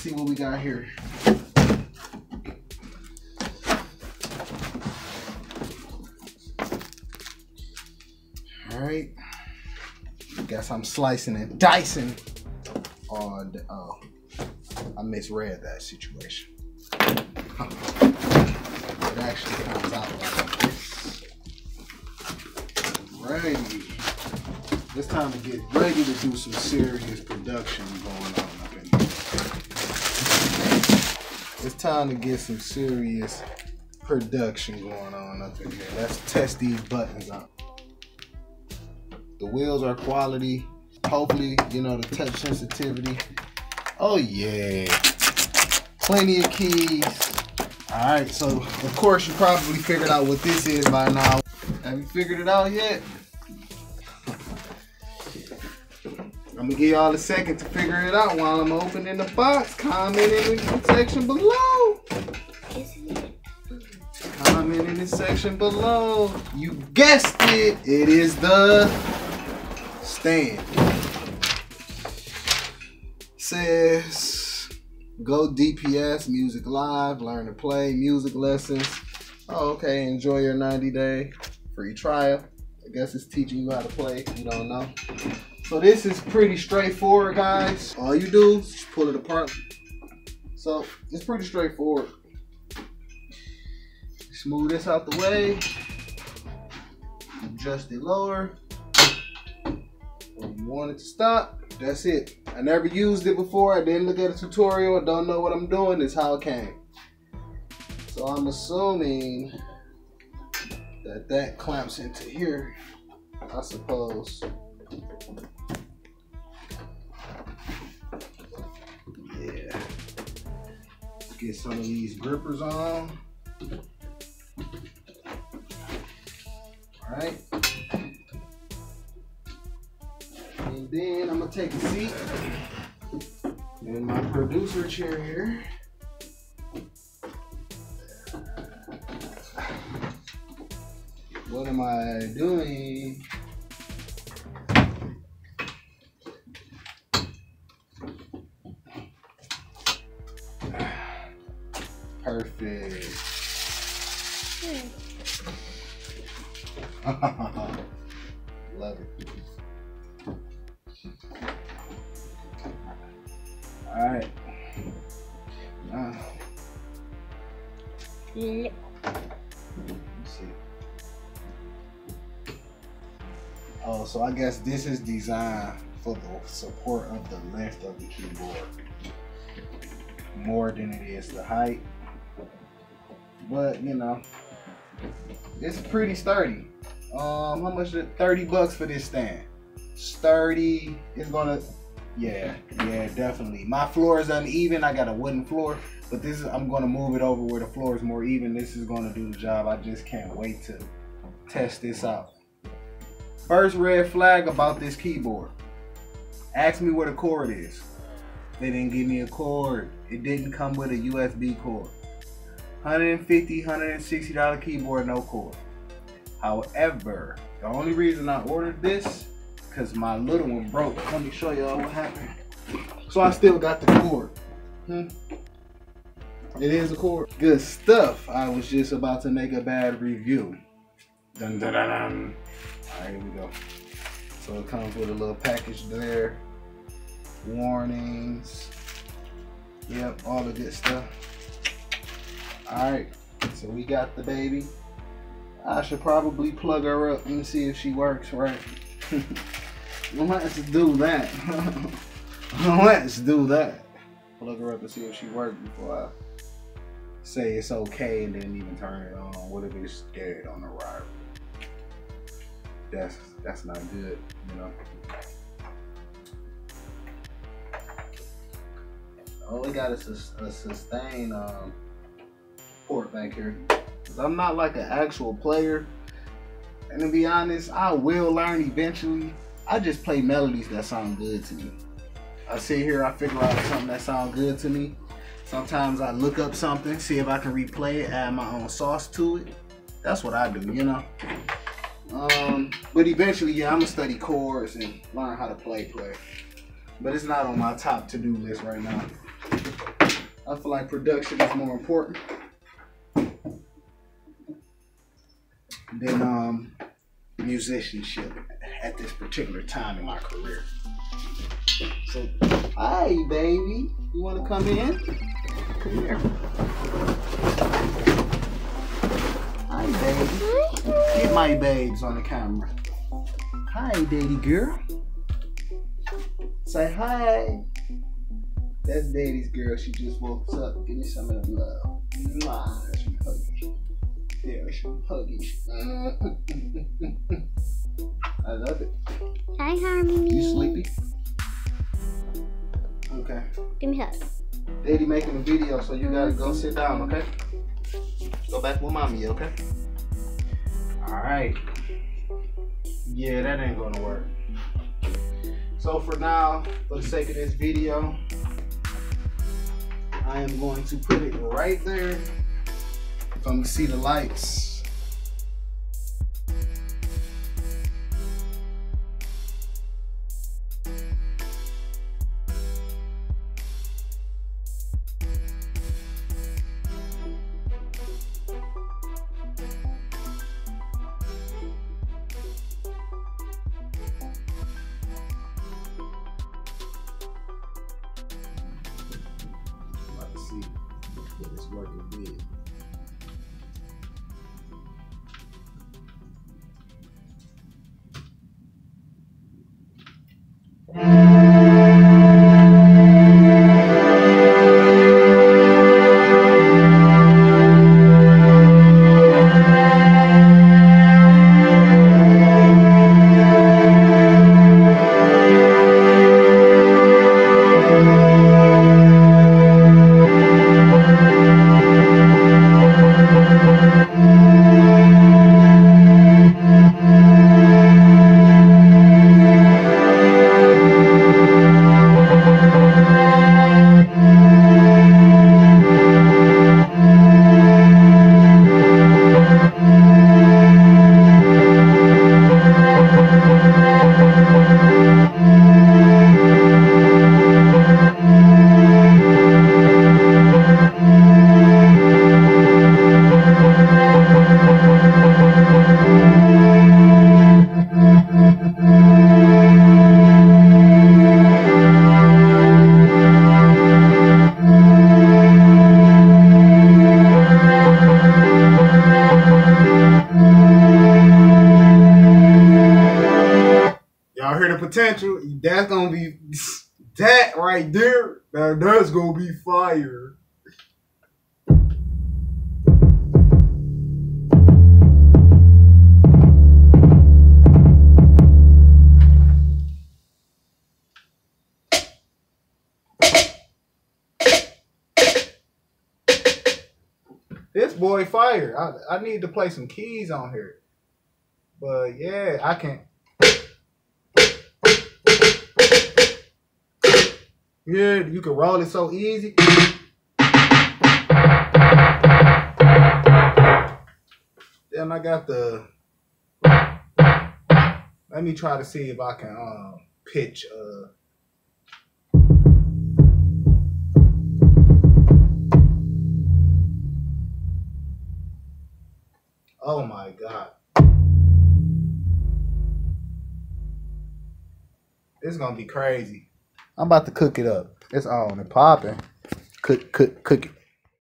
see what we got here. All right. Guess I'm slicing and dicing on. Oh, I misread that situation. It actually comes out like this. Ready. It's time to get ready to do some serious production going on up in here. It's time to get some serious production going on up in here. Let's test these buttons out. The wheels are quality. Hopefully, you know, the touch sensitivity. Oh yeah. Plenty of keys. Alright, so of course you probably figured out what this is by now. Have you figured it out yet? I'm gonna give y'all a second to figure it out while I'm opening the box. Comment in the section below. Comment in the section below. You guessed it. It is the stand. Says go DPS music live, learn to play music lessons. Oh, okay. Enjoy your 90 day free trial. I guess it's teaching you how to play. You don't know. So this is pretty straightforward, guys. All you do is just pull it apart. So it's pretty straightforward. Smooth this out the way. Adjust it lower. You want it to stop, that's it. I never used it before. I didn't look at a tutorial. I don't know what I'm doing. It's how it came. So I'm assuming that that clamps into here, I suppose. Get some of these grippers on. All right. And then I'm gonna take a seat in my producer chair here. What am I doing? Love it. All right. Now, let's see. Oh, so I guess this is designed for the support of the length of the keyboard more than it is the height. But you know, it's pretty sturdy. Um, how much? Thirty bucks for this stand. Sturdy. It's gonna. Yeah, yeah, definitely. My floor is uneven. I got a wooden floor, but this is. I'm gonna move it over where the floor is more even. This is gonna do the job. I just can't wait to test this out. First red flag about this keyboard. Ask me where the cord is. They didn't give me a cord. It didn't come with a USB cord. 150 $160 keyboard, no cord. However, the only reason I ordered this because my little one broke. Let me show y'all what happened. So I still got the cord. Hmm. It is a cord. Good stuff. I was just about to make a bad review. Dun dun dun dun. All right, here we go. So it comes with a little package there. Warnings. Yep, all the good stuff. All right, so we got the baby. I should probably plug her up and see if she works right. Let's do that. Let's do that. Plug her up and see if she works before I say it's okay and then even turn it on. What if it's dead on arrival? That's that's not good, you know. All we got is a, a sustain um, port back here. Cause I'm not like an actual player. And to be honest, I will learn eventually. I just play melodies that sound good to me. I sit here, I figure out something that sounds good to me. Sometimes I look up something, see if I can replay it, add my own sauce to it. That's what I do, you know. Um, but eventually, yeah, I'm gonna study chords and learn how to play play. But it's not on my top to-do list right now. I feel like production is more important than um musicianship at this particular time in my career. So, hi, baby. You want to come in? Come here. Hi, baby. Get my babes on the camera. Hi, baby girl. Say hi. That's Daddy's girl. She just woke up. Give me some of the love. Mwah. That's huggies. There's some huggies. I love it. Hi, Harmony. You sleepy? Okay. Give me a hug. Daddy making a video, so you gotta go sit down, mm-hmm. okay? Go back with mommy, okay? Alright. Yeah, that ain't gonna work. So for now, for the sake of this video, I am going to put it right there. If I'm gonna see the lights. See this working with. Potential? That's gonna be that right there. That's gonna be fire. This boy fire. I, I need to play some keys on here. But yeah, I can Yeah, you can roll it so easy. Then I got the. Let me try to see if I can um, pitch. Uh, oh my god. It's gonna be crazy. I'm about to cook it up. It's on and popping. Cook, cook, cook it.